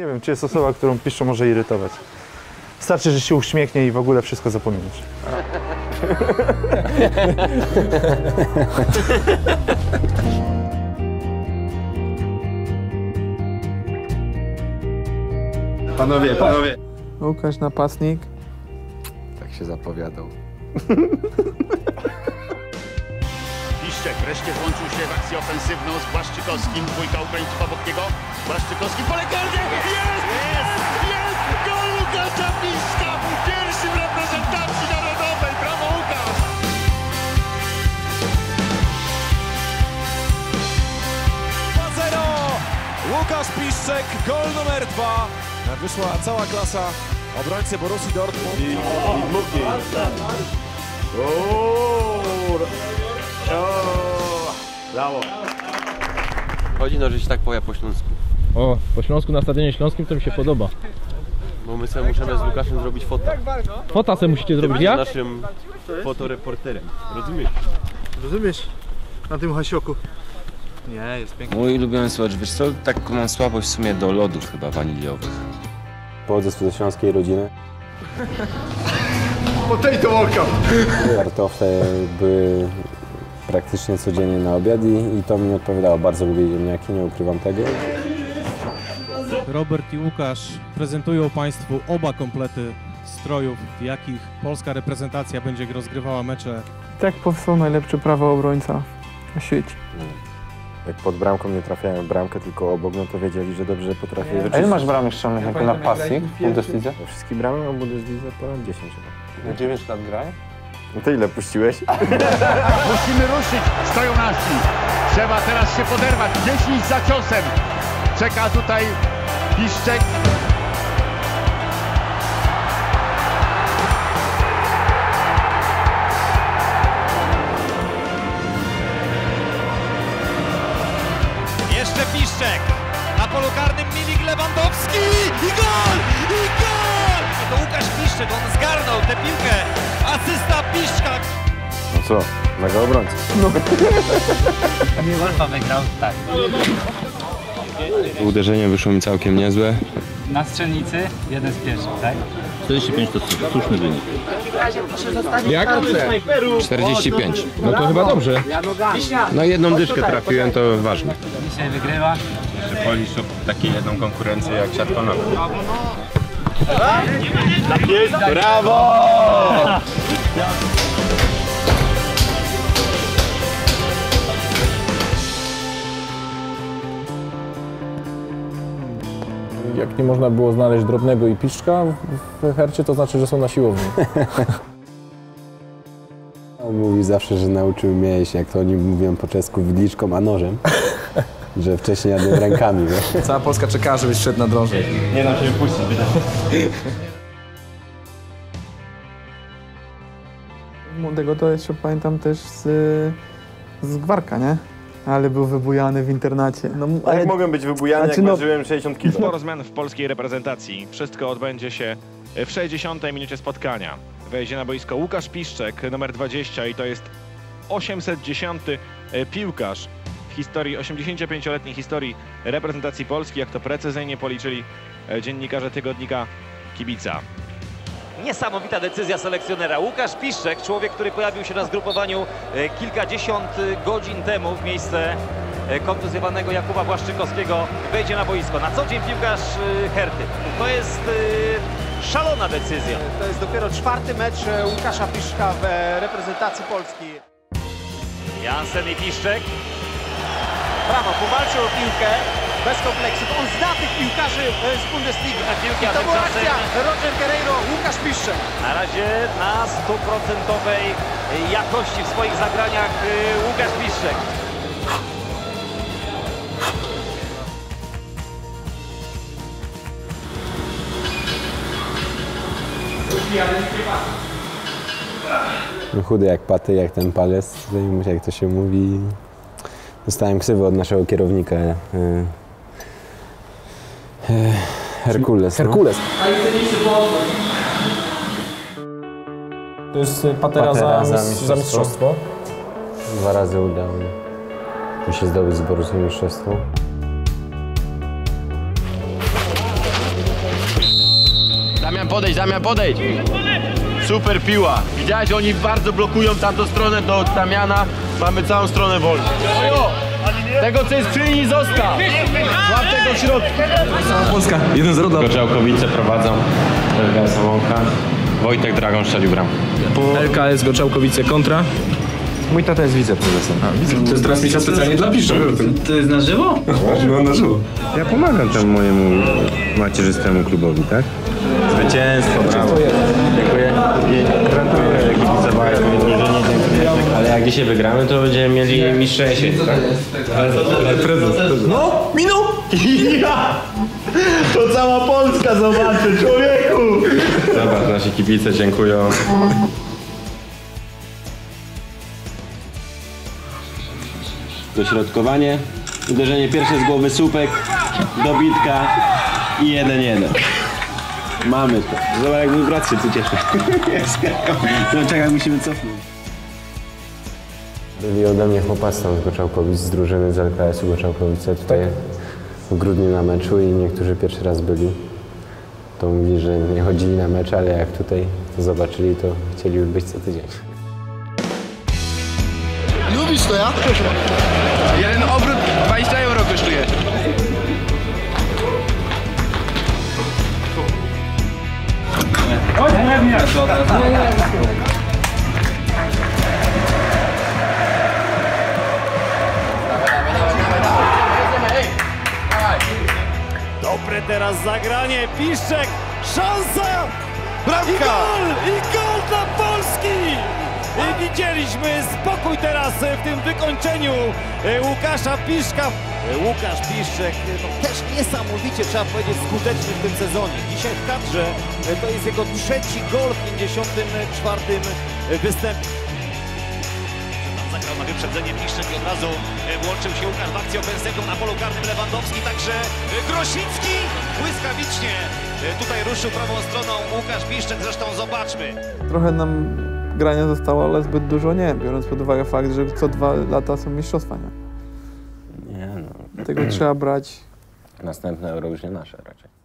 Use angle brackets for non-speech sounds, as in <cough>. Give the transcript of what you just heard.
Nie wiem, czy jest osoba, którą piszczą może irytować. Starczy, że się uśmiechnie i w ogóle wszystko zapomnieć. Panowie, panowie. Łukasz napastnik. Tak się zapowiadał. Piszczek wreszcie włączył się w akcję ofensywną z Błaszczykowskim. Dwójka Ukraińców obok niego. Błaszczykowski pole karne. Jest! Jest! Jest! Gol Łukasza Piszczka! Pierwszy w reprezentacji narodowej. Brawo Łukasz! Łukasz Piszczek, gol numer dwa. Wyszła cała klasa obrońcy Borussii Dortmund. Chodzi no, że się tak poja po śląsku. O, po Śląsku na Stadionie Śląskim to mi się podoba. Bo my sobie musimy z Łukaszem zrobić fotę. Fota se musicie zrobić, Z ja? naszym fotoreporterem. Rozumiesz? Rozumiesz? Na tym hasioku. Nie, jest pięknie. Mój ulubiony słodycz, wiesz co, tak mam słabość w sumie do lodów chyba waniliowych. Pochodzę z śląskiej rodziny. Potato walkout! Kartofle były praktycznie codziennie na obiad i, i to mi odpowiadało. Bardzo lubię ziemniaki, nie ukrywam tego. Robert i Łukasz prezentują Państwu oba komplety strojów, w jakich polska reprezentacja będzie rozgrywała mecze. Tak powstał najlepszy prawo obrońca na świecie. Jak pod bramką nie trafiałem w bramkę, tylko obok, no to wiedzieli, że dobrze potrafię A ile masz bramek strzelnych jako napastnik w Bundeslidze? We wszystkich bramach mam Bundesliga ponad 10 chyba. 9 lat grania? No to ile puściłeś? <laughs> Musimy ruszyć. Stoją nasi. Trzeba teraz się poderwać. 10 za ciosem. Czeka tutaj Piszczek. Co, mega obrońca. Wolfa wygrał, tak. Uderzenie wyszło mi całkiem niezłe. Na strzelnicy jeden z pierwszych, tak? 45 to słuszny wynik. Jak? 45. No to chyba dobrze. No jedną dyszkę trafiłem, to ważne. Dzisiaj wygrywa. Polisz takie jedną konkurencję jak siatkonowa. Jak nie można było znaleźć drobnego i piszczka w hercie, to znaczy, że są na siłowni. <laughs> On mówił zawsze, że nauczył mnie, jak to oni mówią po czesku, widliczką, a nożem. <laughs> Że wcześniej jadłem rękami, wiesz? Cała Polska czeka, żebyś szedł na drążek. Młodego to jeszcze pamiętam też z, z Gwarka, nie? Ale był wybujany w internacie. No, ale Jak mogłem być wybujany, Znaczy, jak no- ważyłem 60 kg? Sporo zmian w polskiej reprezentacji. Wszystko odbędzie się w 60 minucie spotkania. Wejdzie na boisko Łukasz Piszczek, numer 20 i to jest 810 piłkarz w historii, 85-letniej historii reprezentacji Polski, jak to precyzyjnie policzyli e, dziennikarze tygodnika Kibica. Niesamowita decyzja selekcjonera. Łukasz Piszczek, człowiek, który pojawił się na zgrupowaniu e, kilkadziesiąt godzin temu w miejsce e, kontuzjowanego Jakuba Błaszczykowskiego, wejdzie na boisko. Na co dzień piłkarz e, Herty. To jest szalona decyzja. To jest dopiero czwarty mecz Łukasza Piszka w reprezentacji Polski. Jansen i Piszczek. Brawo, powalczył o piłkę bez kompleksów. On zna tych piłkarzy e, z Bundesligi. piłki, I to była akcja Roger Guerreiro, Łukasz Piszczek. Na razie na stuprocentowej jakości w swoich zagraniach e, Łukasz Piszczek. Chudy jak paty, jak ten palec, jak to się mówi. Dostałem ksywę od naszego kierownika. E, Herkules. no. Herkules. To jest patera, Patera za, za mis- za mistrzostwo. Dwa razy udało mi się zdobyć z Borussią mistrzostwo. Damian podejdź, Damian podejdź! Super piła. Widziałeś, oni bardzo blokują tamtą stronę do Damiana. Mamy całą stronę wolną. Ojo! Tego co jest przy linii zostaw! W środku. Polska, 1-0 dla Goczałkowice prowadzą. Elga Samąka. Wojtek Dragon strzelił bramkę. LKS Goczałkowice kontra. Mój tata jest wiceprezesem. To jest transmisja specjalnie dla Piszcza. To jest na żywo? No na żywo. Ja pomagam tam mojemu macierzystemu klubowi, tak? Zwycięstwo, brawo. Dziękuję. Gratuluję drużynie. Ale jak dzisiaj wygramy, to będziemy mieli mistrza jesieni, tak? No, minął! <laughs> Ja! To cała Polska zobaczy, człowieku! Zobacz, nasi kibice dziękują. Dośrodkowanie, uderzenie pierwsze z głowy słupek, dobitka i 1-1. Mamy to. Zobacz jak się tu cieszy. <laughs> No czekaj, musimy cofnąć. Byli ode mnie chłopacy tam z Goczałkowic, z drużyny z LKS-u Goczałkowice tutaj w grudniu na meczu i niektórzy pierwszy raz byli. To mówili, że nie chodzili na mecze, ale jak tutaj to zobaczyli, to chcieliby być co tydzień. Lubisz to ja? Jeden obrót 20 euro kosztuje. Dobre teraz zagranie, Piszczek, szansa! I gol! I gol dla Polski! I widzieliśmy spokój teraz w tym wykończeniu e, Łukasza Piszka. E, Łukasz Piszczek e, no, też niesamowicie, trzeba powiedzieć, skuteczny w tym sezonie. Dzisiaj w kadrze to jest jego trzeci gol w 54 występie. Zagrał na wyprzedzenie Piszczek i od razu e, włączył się Łukasz w akcję ofensywną na polu karnym Lewandowski, także e, Grosicki błyskawicznie e, tutaj ruszył prawą stroną Łukasz Piszczek, zresztą zobaczmy. Trochę nam grania zostało, ale zbyt dużo nie, biorąc pod uwagę fakt, że co dwa lata są mistrzostwa, nie? Nie no, Tego trzeba brać następne euro już nie nasze raczej.